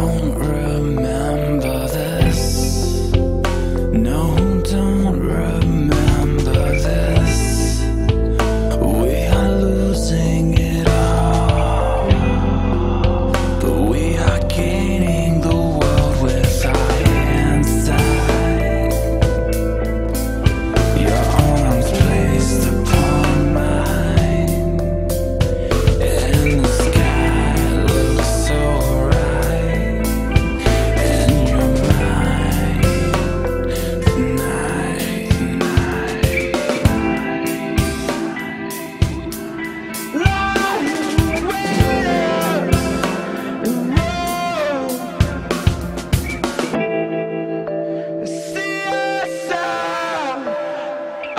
don't really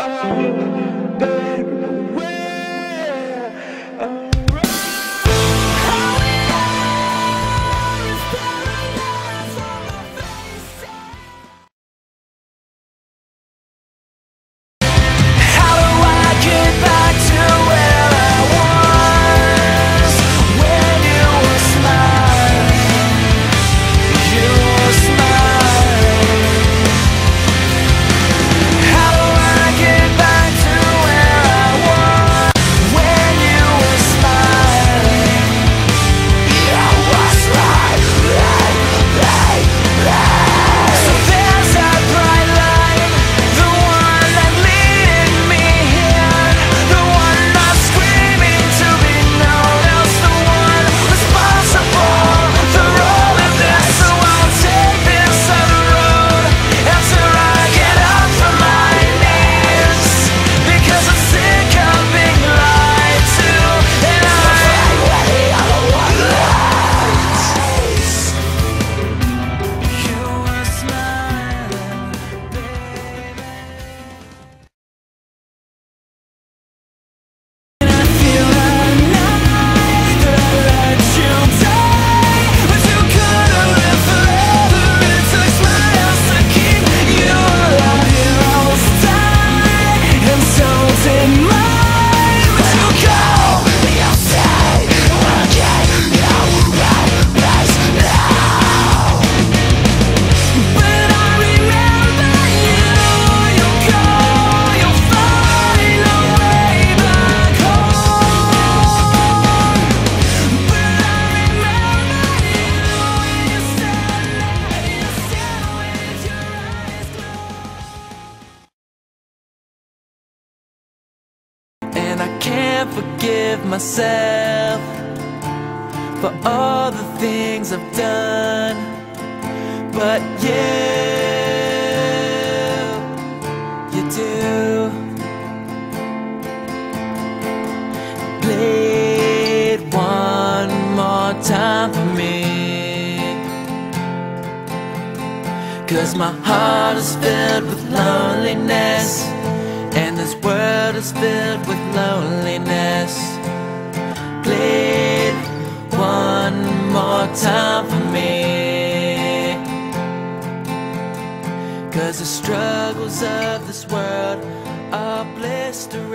I will. Forgive myself for all the things I've done. But you, you do. Play one more time for me. Cause my heart is filled with loneliness, and this world is filled with loneliness. It one more time for me. Cause the struggles of this world are blistering.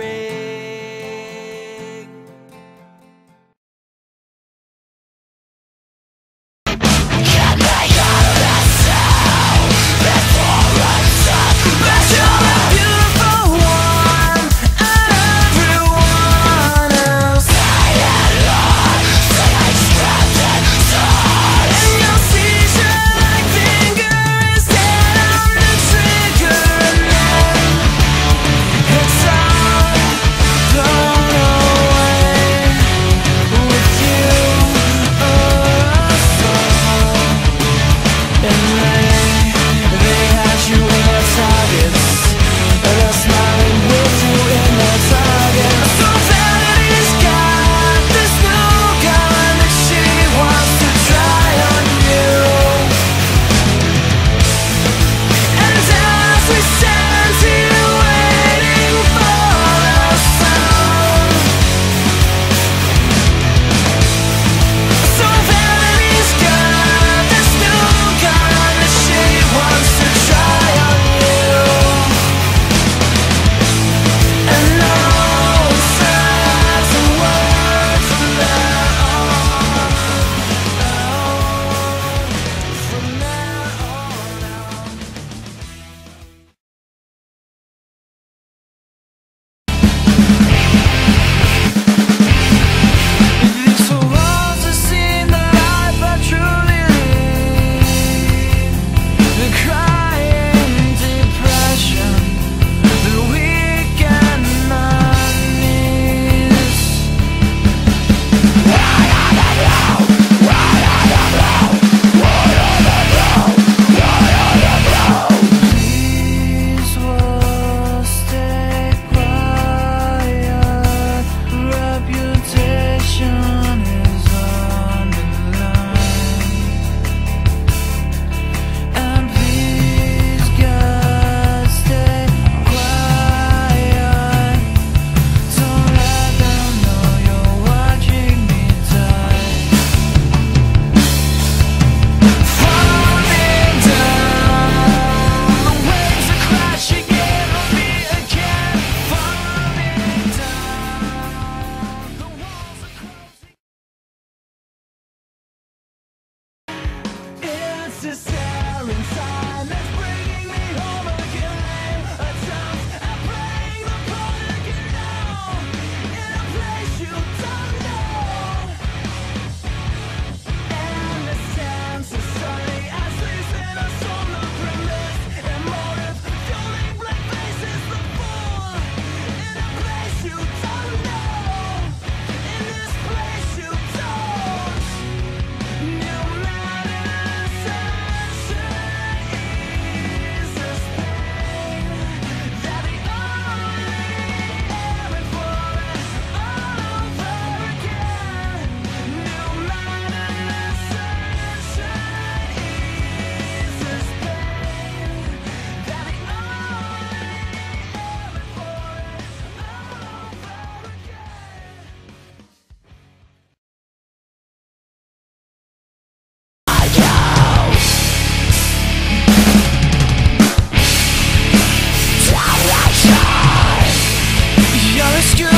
Excuse.